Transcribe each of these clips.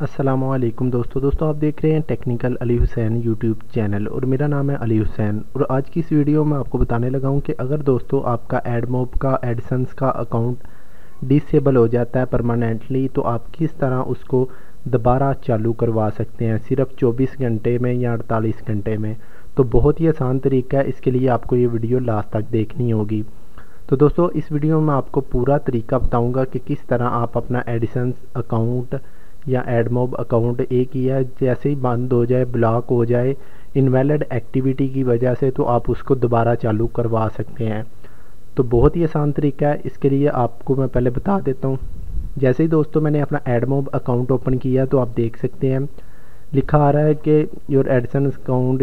السلام علیکم دوستو دوستو آپ دیکھ رہے ہیں technical Ali Hussain YouTube channel اور میرا نام ہے علی حسین اور آج کی اس ویڈیو میں آپ کو بتانے لگا ہوں کہ اگر دوستو آپ کا ایڈ موب کا ایڈسنس کا اکاؤنٹ ڈسیبل ہو جاتا ہے پرماننٹلی تو آپ کس طرح اس کو دوبارہ چالو کروا سکتے ہیں؟ صرف چوبیس گھنٹے میں یا اڑتالیس گھنٹے میں؟ تو بہت ہی آسان طریقہ ہے، اس کے لیے آپ کو یہ ویڈیو لاسٹ تک دیکھنی ہوگی۔ تو دوستو، اس ویڈیو میں آپ کو پورا طریقہ بتاؤں گا کہ کس طرح آپ اپنا ایڈسنس اکاؤنٹ یا ایڈ موب اکاؤنٹ ایک کیا جیسے ہی بند ہو جائے بلاک ہو جائے انویلڈ ایکٹیویٹی کی وجہ سے تو آپ اس کو دوبارہ چالو کروا سکتے ہیں۔ تو بہت ہی آسان طریقہ ہے۔ اس کے لیے آپ کو میں پہلے بتا دیتا ہوں۔ جیسے ہی دوستو میں نے اپنا ایڈ موب اکاؤنٹ اوپن کیا تو آپ دیکھ سکتے ہیں۔ لکھا آ رہا ہے کہ یور ایڈسنس اکاؤنٹ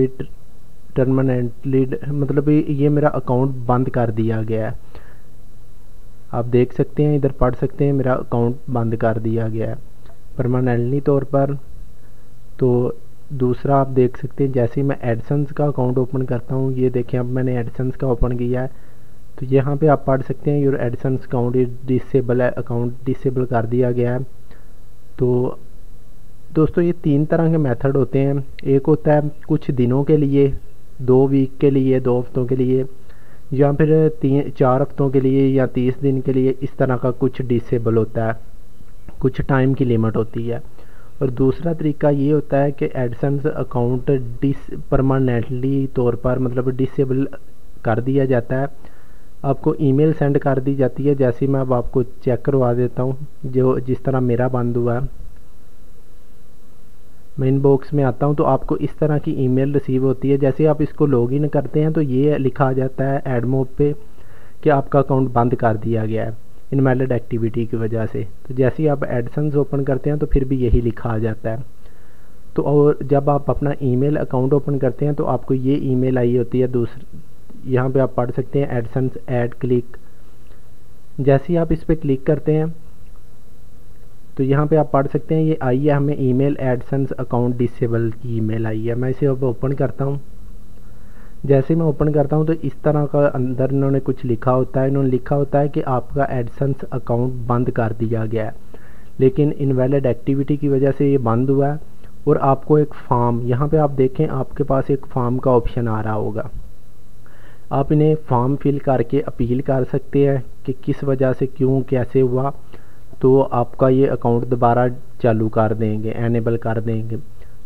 ٹرمنٹلی مطلب یہ میرا اکاؤنٹ بند کر دیا گیا ہے۔ آپ دیکھ سکتے ہیں، ادھر پڑھ سکتے ہیں، میرا اکاؤنٹ بند کر دیا گیا ہے۔ پرماننٹلی طور پر تو دوسرا آپ دیکھ سکتے ہیں، جیسے ہی میں ایڈسنس کا اکاؤنٹ اوپن کرتا ہوں، یہ دیکھیں اب میں نے ایڈسنس کا اوپن کیا ہے۔ تو یہاں پہ آپ پڑھ سکتے ہیں یور ایڈسنس اکاؤنٹ ڈسیبل ہے اکاؤنٹ ڈسیبل کر دیا گیا ہے۔ تو دوستو، یہ تین طرح کے میتھڈ ہوتے ہیں۔ ایک ہوتا ہے کچھ دنوں کے لیے، دو ویک کے لیے، دو ہفتوں کے لیے، یا پھر تین چار ہفتوں کے لیے یا تیس دن کے لیے، اس طرح کا کچھ ڈسیبل ہوتا ہے۔ کچھ ٹائم کی لیمٹ ہوتی ہے۔ اور دوسرا طریقہ یہ ہوتا ہے کہ ایڈسنس اکاؤنٹ ڈس پرماننٹلی طور پر مطلب ڈسیبل کر دیا جاتا ہے۔ آپ کو ای میل سینڈ کر دی جاتی ہے۔ جیسے میں اب آپ کو چیک کروا دیتا ہوں، جو جس طرح میرا بند ہوا ہے، میں ان باکس میں آتا ہوں تو آپ کو اس طرح کی ای میل ریسیو ہوتی ہے۔ جیسے آپ اس کو لاگ ان کرتے ہیں تو یہ لکھا جاتا ہے ایڈ موب پہ کہ آپ کا اکاؤنٹ بند کر دیا گیا ہے۔ انویلڈ ایکٹیویٹی کی وجہ سے۔ تو جیسے ہی آپ ایڈسنس اوپن کرتے ہیں تو پھر بھی یہی لکھا آ جاتا ہے۔ تو اور جب آپ اپنا ای میل اکاؤنٹ اوپن کرتے ہیں تو آپ کو یہ ای میل آئی ہوتی ہے دوسری یہاں پہ آپ پڑھ سکتے ہیں ایڈسنس ایڈ کلک جیسے ہی آپ اس پہ کلک کرتے ہیں تو یہاں پہ آپ پڑھ سکتے ہیں، یہ آئی ہے، ہمیں email AdSense account disable کی ای میل آئی ہے۔ میں اسے اب اوپن کرتا ہوں۔ جیسے میں اوپن کرتا ہوں تو اس طرح کا اندر انہوں نے کچھ لکھا ہوتا ہے، انہوں نے لکھا ہوتا ہے کہ آپ کا ایڈسنس اکاؤنٹ بند کر دیا گیا ہے۔ لیکن انویلڈ ایکٹیویٹی کی وجہ سے یہ بند ہوا ہے اور آپ کو ایک فارم یہاں پہ آپ دیکھیں آپ کے پاس ایک فارم کا آپشن آ رہا ہوگا۔ آپ انہیں فارم فل کر کے اپیل کر سکتے ہیں کہ کس وجہ سے، کیوں، کیسے ہوا، تو آپ کا یہ اکاؤنٹ دوبارہ چالو کر دیں گے انیبل کر دیں گے۔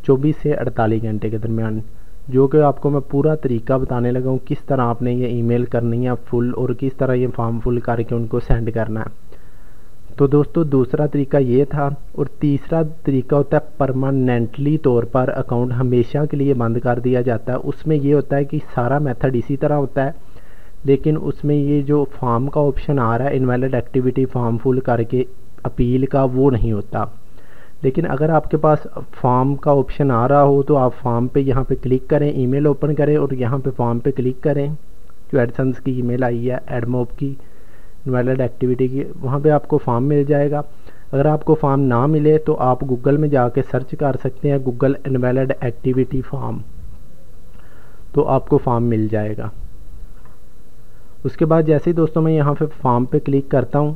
چوبیس سے اڑتالیس گھنٹے کے درمیان جو کہ آپ کو میں پورا طریقہ بتانے لگا ہوں کس طرح آپ نے یہ ای میل کرنی ہے فل اور کس طرح یہ فارم فل کر کے ان کو سینڈ کرنا ہے۔ تو دوستو دوسرا طریقہ یہ تھا اور تیسرا طریقہ ہوتا ہے پرماننٹلی طور پر اکاؤنٹ ہمیشہ کے لیے بند کر دیا جاتا ہے۔ اس میں یہ ہوتا ہے کہ سارا میتھڈ اسی طرح ہوتا ہے، لیکن اس میں یہ جو فارم کا آپشن آ رہا ہے انویلڈ ایکٹیویٹی فارم فل کر کے اپیل کا وہ نہیں ہوتا۔ لیکن اگر آپ کے پاس فارم کا آپشن آ رہا ہو تو آپ فارم پہ یہاں پہ کلک کریں ای میل اوپن کریں اور یہاں پہ فارم پہ کلک کریں۔ جو ایڈسنس کی ای میل آئی ہے ایڈ موب کی انویلڈ ایکٹیویٹی کی، وہاں پہ آپ کو فارم مل جائے گا۔ اگر آپ کو فارم نہ ملے تو آپ گوگل میں جا کے سرچ کر سکتے ہیں گوگل انویلڈ ایکٹیویٹی فارم تو آپ کو فارم مل جائے گا۔ اس کے بعد جیسے ہی دوستوں میں یہاں پہ فارم پہ کلک کرتا ہوں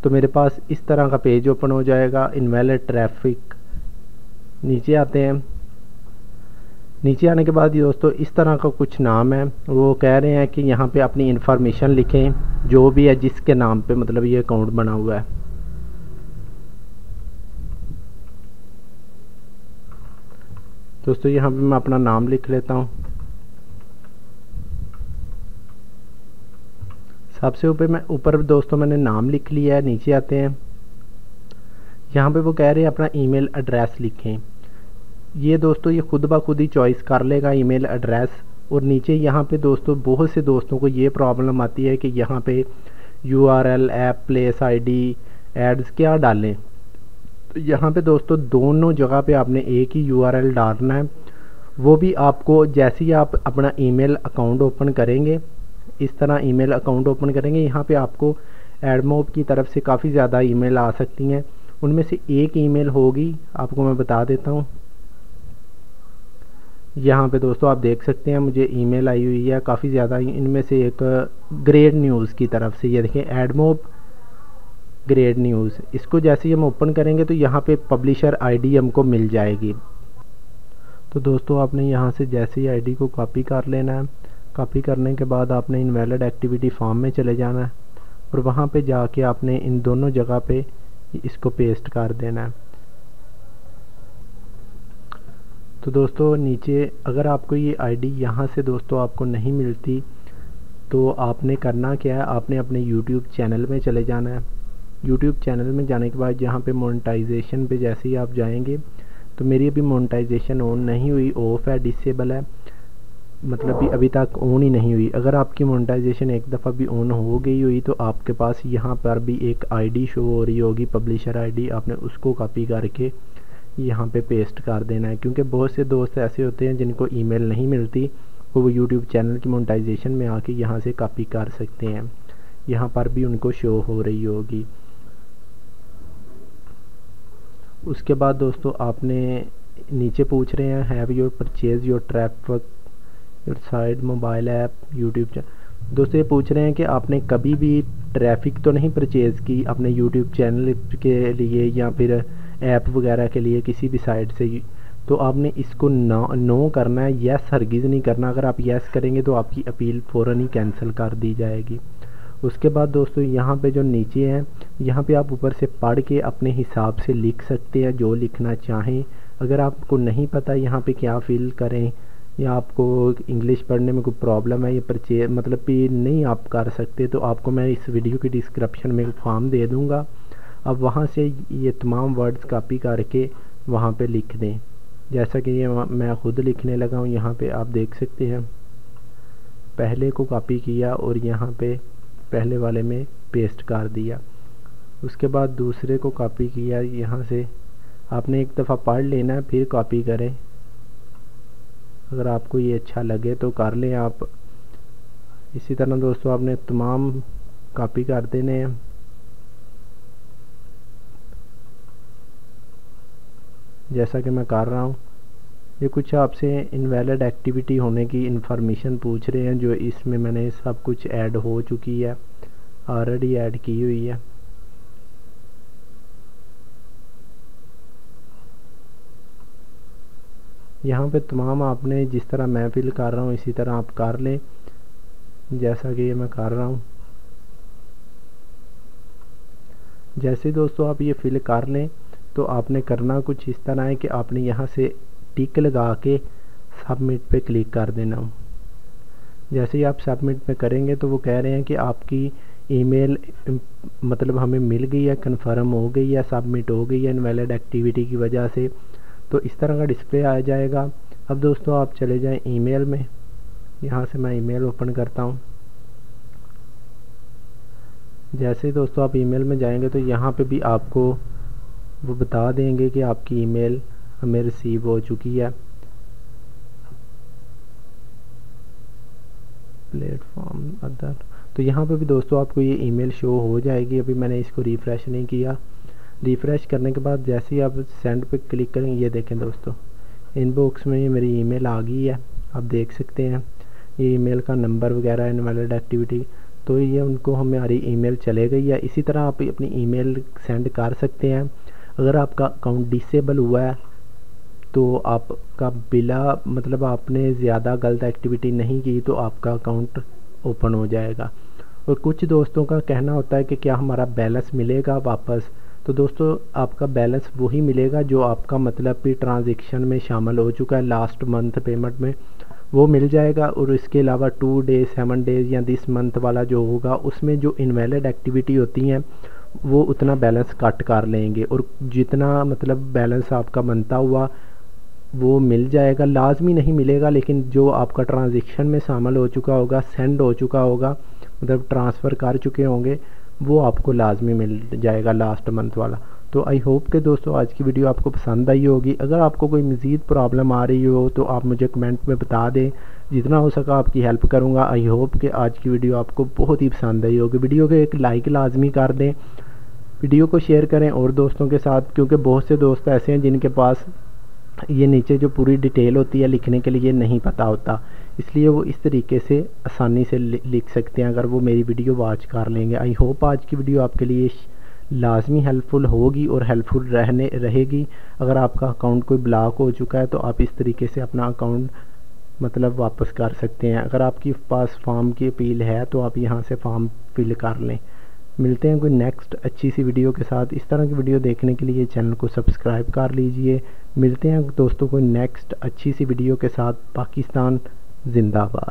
تو میرے پاس اس طرح کا پیج اوپن ہو جائے گا۔ انویلڈ ٹریفک نیچے آتے ہیں۔ نیچے آنے کے بعد دوستو، اس طرح کا کچھ نام ہے۔ وہ کہہ رہے ہیں کہ یہاں پہ اپنی انفارمیشن لکھیں۔ جو بھی ہے جس کے نام پہ مطلب یہ اکاؤنٹ بنا ہوا ہے۔ دوستو، یہاں پہ میں اپنا نام لکھ لیتا ہوں۔ سب سے اوپر میں اوپر دوستوں میں نے نام لکھ لیا ہے، نیچے آتے ہیں۔ یہاں پہ وہ کہہ رہے ہیں، اپنا ای میل ایڈریس لکھیں۔ یہ دوستو، یہ خود بخود ہی چوائس کر لے گا ای میل ایڈریس اور نیچے یہاں پہ دوستو، بہت سے دوستوں کو یہ پرابلم آتی ہے کہ یہاں پہ U R L app place I D ads کیا ڈالیں۔ تو یہاں پہ دوستو، دونوں جگہ پہ آپ نے ایک ہی یو آر ایل ڈالنا ہے۔ وہ بھی آپ کو جیسے ہی آپ اپنا ای میل اکاؤنٹ اوپن کریں گے اس طرح ای میل اکاؤنٹ اوپن کریں گے، یہاں پہ آپ کو ایڈ موب کی طرف سے کافی زیادہ ای میل آ سکتی ہیں۔ ان میں سے ایک ای میل ہوگی، آپ کو میں بتا دیتا ہوں۔ یہاں پہ دوستو آپ دیکھ سکتے ہیں، مجھے ای میل آئی ہوئی ہے، کافی زیادہ۔ ان میں سے ایک گریڈ نیوز کی طرف سے، یہ دیکھیں ایڈ موب گریڈ نیوز اس کو جیسے ہی ہم اوپن کریں گے تو یہاں پہ پبلشر آئی ڈی ہم کو مل جائے گی۔ تو دوستو آپ نے یہاں سے جیسے ہی آئی ڈی کو کاپی کر لینا ہے۔ کاپی کرنے کے بعد آپ نے انویلڈ ایکٹیویٹی فارم میں چلے جانا ہے اور وہاں پہ جا کے آپ نے ان دونوں جگہ پہ اس کو پیسٹ کر دینا ہے۔ تو دوستو، نیچے اگر آپ کو یہ آئی ڈی یہاں سے دوستو آپ کو نہیں ملتی تو آپ نے کرنا کیا ہے؟ آپ نے اپنے یوٹیوب چینل میں چلے جانا ہے۔ یوٹیوب چینل میں جانے کے بعد یہاں پہ مونٹائزیشن پہ جیسے ہی آپ جائیں گے تو میری ابھی مونٹائزیشن آن نہیں ہوئی آف ہے ڈسیبل ہے۔ مطلب بھی ابھی تک آن ہی نہیں ہوئی۔ اگر آپ کی مونٹائزیشن ایک دفعہ بھی آن ہو گئی ہوئی تو آپ کے پاس یہاں پر بھی ایک آئی ڈی شو ہو رہی ہوگی پبلشر آئی ڈی آپ نے اس کو کاپی کر کے یہاں پہ پیسٹ کر دینا ہے۔ کیونکہ بہت سے دوست ایسے ہوتے ہیں جن کو ای میل نہیں ملتی، وہ یوٹیوب چینل کی مونٹائزیشن میں آ کے یہاں سے کاپی کر سکتے ہیں۔ یہاں پر بھی ان کو شو ہو رہی ہوگی۔ اس کے بعد دوستو، آپ نے نیچے پوچھ رہے ہیں have your purchase your traffic your site mobile app YouTube دوستو یہ پوچھ رہے ہیں کہ آپ نے کبھی بھی ٹریفک تو نہیں پرچیز کی اپنے یوٹیوب چینل کے لیے یا پھر ایپ وغیرہ کے لیے کسی بھی سائٹ سے؟ تو آپ نے اس کو نو کرنا ہے یس ہرگز نہیں کرنا۔ اگر آپ یس کریں گے تو آپ کی اپیل فوراً ہی کینسل کر دی جائے گی۔ اس کے بعد دوستو یہاں پہ جو نیچے ہیں، یہاں پہ آپ اوپر سے پڑھ کے اپنے حساب سے لکھ سکتے ہیں جو لکھنا چاہیں۔ اگر آپ کو نہیں پتہ یہاں پہ کیا فیل کریں یا آپ کو انگلش پڑھنے میں کوئی پرابلم ہے یا پرچے مطلب کہ نہیں آپ کر سکتے تو آپ کو میں اس ویڈیو کی ڈسکرپشن میں فارم دے دوں گا۔ اب وہاں سے یہ تمام ورڈز کاپی کر کے وہاں پہ لکھ دیں۔ جیسا کہ یہ میں خود لکھنے لگا ہوں، یہاں پہ آپ دیکھ سکتے ہیں۔ پہلے کو کاپی کیا اور یہاں پہ پہلے والے میں پیسٹ کر دیا۔ اس کے بعد دوسرے کو کاپی کیا، یہاں سے آپ نے ایک دفعہ پڑھ لینا ہے، پھر کاپی کریں۔ اگر آپ کو یہ اچھا لگے تو کر لیں آپ۔ اسی طرح دوستو، آپ نے تمام کاپی کر دینے۔ ہیں جیسا کہ میں کر رہا ہوں، یہ کچھ آپ سے انویلڈ ایکٹیویٹی ہونے کی انفارمیشن پوچھ رہے ہیں، جو اس میں میں نے سب کچھ ایڈ ہو چکی ہے آلریڈی ایڈ کی ہوئی ہے۔ یہاں پہ تمام آپ نے جس طرح میں فل کر رہا ہوں، اسی طرح آپ کر لیں۔ جیسا کہ یہ میں کر رہا ہوں۔ جیسے دوستو آپ یہ فل کر لیں، تو آپ نے کرنا کچھ اس طرح ہے کہ آپ نے یہاں سے ٹک لگا کے سبمٹ پہ کلک کر دینا۔ ہوں جیسے ہی آپ سبمٹ پہ کریں گے تو وہ کہہ رہے ہیں کہ آپ کی ای میل مطلب ہمیں مل گئی ہے کنفرم ہو گئی ہے سبمٹ ہو گئی ہے انویلڈ ایکٹیویٹی کی وجہ سے تو اس طرح کا ڈسپلے آ جائے گا۔ اب دوستو، آپ چلے جائیں ای میل میں۔ یہاں سے میں ای میل اوپن کرتا ہوں۔ جیسے ہی دوستو، آپ ای میل میں جائیں گے تو یہاں پہ بھی آپ کو وہ بتا دیں گے کہ آپ کی ای میل ہمیں ریسیو ہو چکی ہے۔ پلیٹ فارم ادر تو یہاں پہ بھی دوستو، آپ کو یہ ای میل شو ہو جائے گی۔ ابھی میں نے اس کو ریفریش نہیں کیا۔ ریفریش کرنے کے بعد جیسے ہی آپ سینڈ پہ کلک کریں، یہ دیکھیں دوستو ان باکس میں یہ میری ای میل آ گئی ہے، آپ دیکھ سکتے ہیں۔ یہ ای میل کا نمبر وغیرہ انویلڈ ایکٹیویٹی، تو یہ ان کو ہماری ای میل چلے گئی ہے۔ اسی طرح آپ اپنی ای میل سینڈ کر سکتے ہیں۔ اگر آپ کا اکاؤنٹ ڈسیبل ہوا ہے، تو آپ کا بلا مطلب آپ نے زیادہ غلط ایکٹیویٹی نہیں کی، تو آپ کا اکاؤنٹ اوپن ہو جائے گا۔ اور کچھ دوستوں کا کہنا ہوتا ہے کہ کیا ہمارا بیلنس ملے گا واپس؟ تو دوستو، آپ کا بیلنس وہی ملے گا جو آپ کا مطلب بھی ٹرانزیکشن میں شامل ہو چکا ہے لاسٹ منتھ پیمنٹ میں۔ وہ مل جائے گا اور اس کے علاوہ ٹو ڈیز سیون ڈیز یا دس منتھ والا جو ہوگا، اس میں جو انویلڈ ایکٹیویٹی ہوتی ہیں، وہ اتنا بیلنس کٹ کر لیں گے۔ اور جتنا مطلب بیلنس آپ کا بنتا ہوا، وہ مل جائے گا۔ لازمی نہیں ملے گا، لیکن جو آپ کا ٹرانزیکشن میں شامل ہو چکا ہوگا سینڈ ہو چکا ہوگا مطلب ٹرانسفر کر چکے ہوں گے وہ آپ کو لازمی مل جائے گا لاسٹ منتھ والا۔ تو آئی ہوپ کہ دوستو آج کی ویڈیو آپ کو پسند آئی ہوگی۔ اگر آپ کو کوئی مزید پرابلم آ رہی ہو تو آپ مجھے کمنٹ میں بتا دیں۔ جتنا ہو سکا آپ کی ہیلپ کروں گا۔ آئی ہوپ کہ آج کی ویڈیو آپ کو بہت ہی پسند آئی ہوگی۔ ویڈیو کے ایک لائک لازمی کر دیں۔ ویڈیو کو شیئر کریں اور دوستوں کے ساتھ، کیونکہ بہت سے دوست ایسے ہیں جن کے پاس یہ نیچے جو پوری ڈیٹیل ہوتی ہے لکھنے کے لیے نہیں پتہ ہوتا۔ اس لیے وہ اس طریقے سے آسانی سے لکھ سکتے ہیں۔ اگر وہ میری ویڈیو واچ کر لیں گے۔ آئی ہوپ آج کی ویڈیو آپ کے لیے لازمی ہیلپ فل ہوگی اور ہیلپ فل رہنے رہے گی۔ اگر آپ کا اکاؤنٹ کوئی بلاک ہو چکا ہے تو آپ اس طریقے سے اپنا اکاؤنٹ مطلب واپس کر سکتے ہیں۔ اگر آپ کی پاس فارم کی اپیل ہے تو آپ یہاں سے فارم فل کر لیں۔ ملتے ہیں کوئی نیکسٹ اچھی سی ویڈیو کے ساتھ. اس طرح کی ویڈیو دیکھنے کے لیے چینل کو سبسکرائب کر لیجیے. ملتے ہیں دوستوں کو نیکسٹ اچھی سی ویڈیو کے ساتھ. پاکستان زندہ باد.